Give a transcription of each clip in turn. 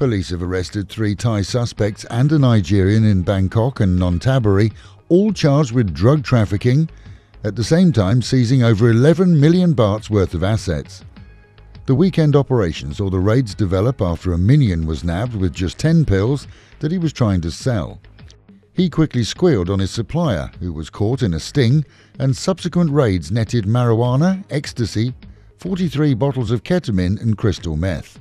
Police have arrested three Thai suspects and a Nigerian in Bangkok and Nonthaburi, all charged with drug trafficking, at the same time seizing over 11 million bahts worth of assets. The weekend operation saw the raids develop after a minion was nabbed with just 10 pills that he was trying to sell. He quickly squealed on his supplier, who was caught in a sting, and subsequent raids netted marijuana, ecstasy, 43 bottles of ketamine, and crystal meth.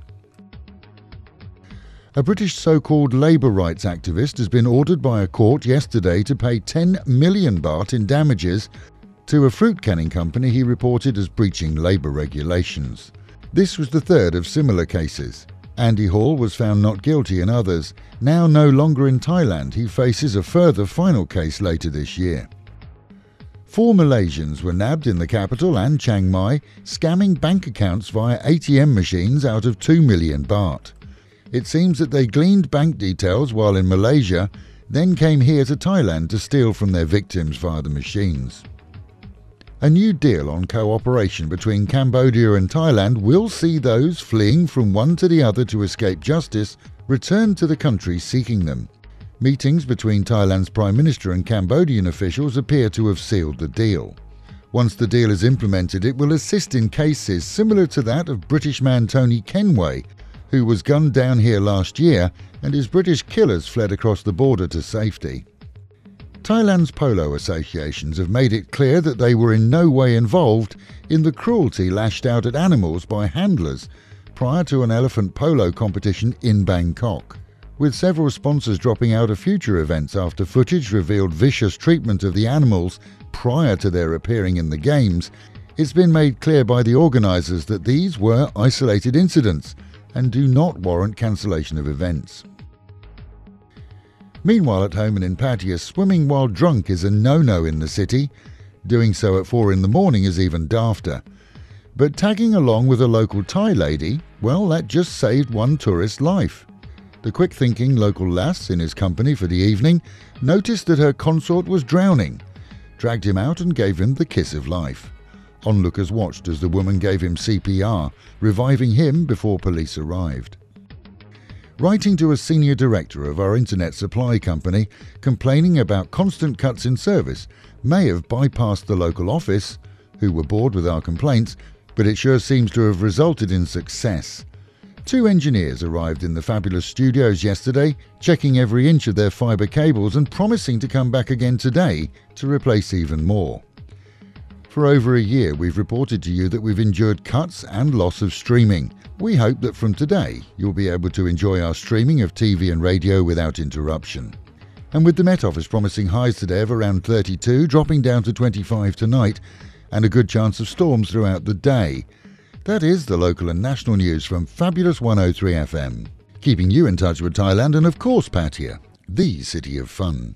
A British so called labour rights activist has been ordered by a court yesterday to pay 10 million baht in damages to a fruit canning company he reported as breaching labour regulations. This was the third of similar cases. Andy Hall was found not guilty in others. Now no longer in Thailand, he faces a further final case later this year. Four Malaysians were nabbed in the capital and Chiang Mai, scamming bank accounts via ATM machines out of 2 million baht. It seems that they gleaned bank details while in Malaysia, then came here to Thailand to steal from their victims via the machines. A new deal on cooperation between Cambodia and Thailand will see those fleeing from one to the other to escape justice return to the country seeking them. Meetings between Thailand's Prime Minister and Cambodian officials appear to have sealed the deal. Once the deal is implemented, it will assist in cases similar to that of British man Tony Kenway, who was gunned down here last year and his British killers fled across the border to safety. Thailand's polo associations have made it clear that they were in no way involved in the cruelty lashed out at animals by handlers prior to an elephant polo competition in Bangkok. With several sponsors dropping out of future events after footage revealed vicious treatment of the animals prior to their appearing in the Games, it's been made clear by the organisers that these were isolated incidents and do not warrant cancellation of events. Meanwhile, at home and in Pattaya, swimming while drunk is a no no in the city. Doing so at four in the morning is even dafter. But tagging along with a local Thai lady, well, that just saved one tourist's life. The quick thinking local lass in his company for the evening noticed that her consort was drowning, dragged him out, and gave him the kiss of life. Onlookers watched as the woman gave him CPR, reviving him before police arrived. Writing to a senior director of our internet supply company complaining about constant cuts in service may have bypassed the local office, who were bored with our complaints, but it sure seems to have resulted in success. Two engineers arrived in the fabulous studios yesterday, checking every inch of their fibre cables and promising to come back again today to replace even more. For over a year, we've reported to you that we've endured cuts and loss of streaming. We hope that from today, you'll be able to enjoy our streaming of TV and radio without interruption. And with the Met Office promising highs today of around 32, dropping down to 25 tonight, and a good chance of storms throughout the day. That is the local and national news from Fabulous 103 FM. Keeping you in touch with Thailand and, of course, Pattaya, the city of fun.